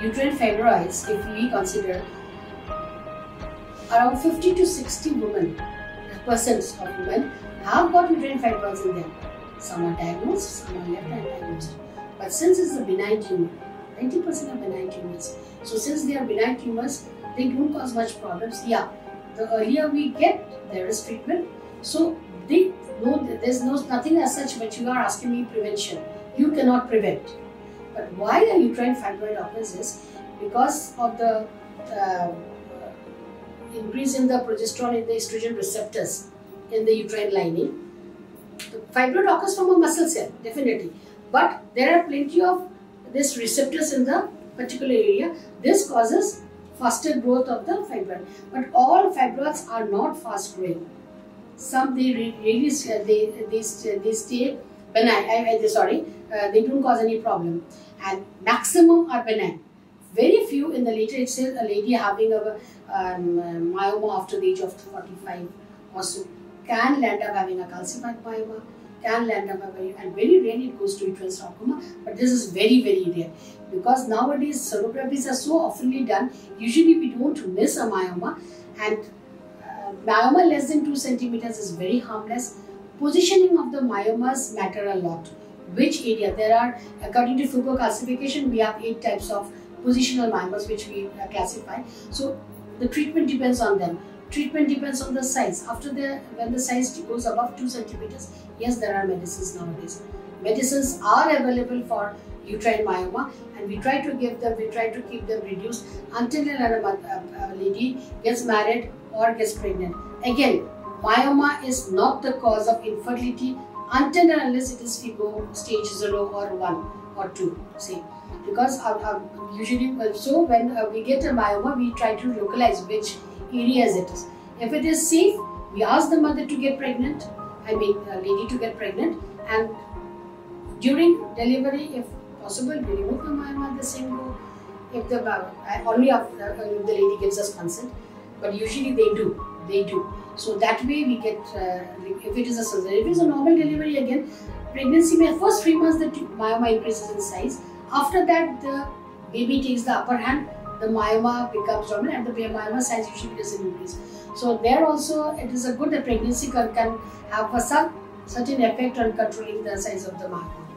uterine fibroids, if we consider around 50 to 60 women, percent of women have got uterine fibroids in them. Some are diagnosed, some are left undiagnosed. But since it's a benign tumor, 90% are benign tumors. So since they are benign tumors, they don't cause much problems. Yeah, the earlier we get, there is treatment. So they no, there's no nothing as such. But you are asking me prevention. You cannot prevent. But why a uterine fibroid occurs is because of the uh, increase in the progesterone in the estrogen receptors in the uterine lining. The fibroid occurs from a muscle cell, definitely. But there are plenty of these receptors in the particular area. This causes faster growth of the fibroid. But all fibroids are not fast growing. Some they really they they, they stay benign. I, I, sorry, uh, they don't cause any problem. And maximum are benign. Very few in the says a lady having a um, myoma after the age of 45 or so can land up having a calcified myoma can land up very, and very rarely it goes to uterine sarcoma, but this is very, very rare. Because nowadays sonographies are so oftenly done, usually we don't miss a myoma and uh, myoma less than 2 centimeters is very harmless. Positioning of the myomas matter a lot. Which area? There are, according to FIGO classification, we have 8 types of positional myomas which we uh, classify. So the treatment depends on them. Treatment depends on the size. After the when the size goes above 2 centimeters, yes, there are medicines nowadays. Medicines are available for uterine myoma and we try to give them, we try to keep them reduced until a, a, a lady gets married or gets pregnant. Again, myoma is not the cause of infertility until and unless it is FIGO stage 0 or 1 or 2, say. Because uh, uh, usually, so when uh, we get a myoma, we try to localize which areas it is. If it is safe, we ask the mother to get pregnant, I mean lady to get pregnant and during delivery if possible we remove the myoma the same go. If the uh, only after uh, the lady gives us consent, but usually they do, they do. So that way we get, uh, if it is a cesarean, if it is a normal delivery again, pregnancy may first three months the myoma increases in size. After that the baby takes the upper hand the myoma becomes dominant and the myoma size usually doesn't increase. So there also it is a good that pregnancy can, can have a certain effect on controlling the size of the myoma.